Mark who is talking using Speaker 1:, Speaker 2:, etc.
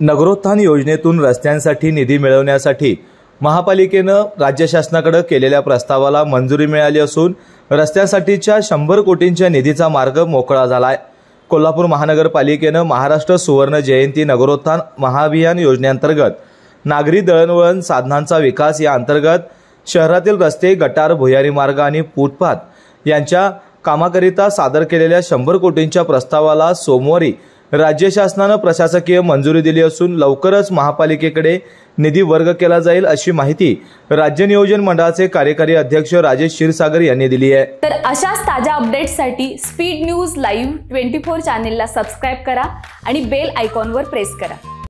Speaker 1: नगरोत्थान योजनेतून रस्त्यांसाठी निधी मिळवण्यासाठी महापालिकेनं राज्य शासनाकडे केलेल्या प्रस्तावाला मंजुरी मिळाली असून रस्त्यासाठीच्या शंभर कोटींच्या निधीचा मार्ग मोकळा झालाय. कोल्हापूर महानगरपालिकेनं महाराष्ट्र सुवर्ण जयंती नगरोत्थान महाअभियान योजनेअंतर्गत नागरी दळणवळण साधनांचा विकास या अंतर्गत शहरातील रस्ते गटार भुयारी मार्ग आणि फुटपाथ यांच्या कामाकरिता सादर केलेल्या शंभर कोटींच्या प्रस्तावाला सोमवारी राज्य शासनानं प्रशासकीय मंजुरी दिली असून लवकरच महापालिकेकडे निधी वर्ग केला जाईल अशी माहिती राज्य नियोजन मंडळाचे कार्यकारी अध्यक्ष राजेश क्षीरसागर यांनी दिली आहे.
Speaker 2: तर अशाच ताज्या अपडेट्ससाठी speed news live twenty four चॅनेलला सबस्क्राईब करा आणि बेल आयकॉनवर प्रेस करा.